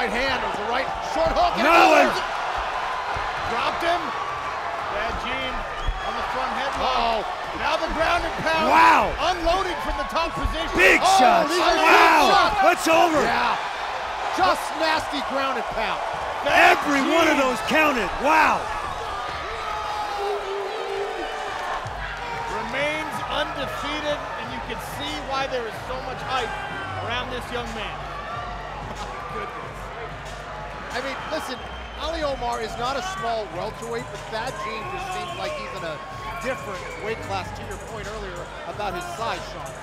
right hand. It was a right short hook. And no one dropped him. Thad Jean on the front headlock. Oh. Now the ground and pound. Wow. Unloading from the top position. Big oh, shots. Wow. Shot. That's over. Yeah. Just nasty ground and pound. Thad Every Jean. one of those counted. Wow. Remains undefeated, and you can see why there is so much hype around this young man. I mean, listen, Ali Omar is not a small welterweight, but Thad Jean just seems like he's in a different weight class to your point earlier about his size, Sean.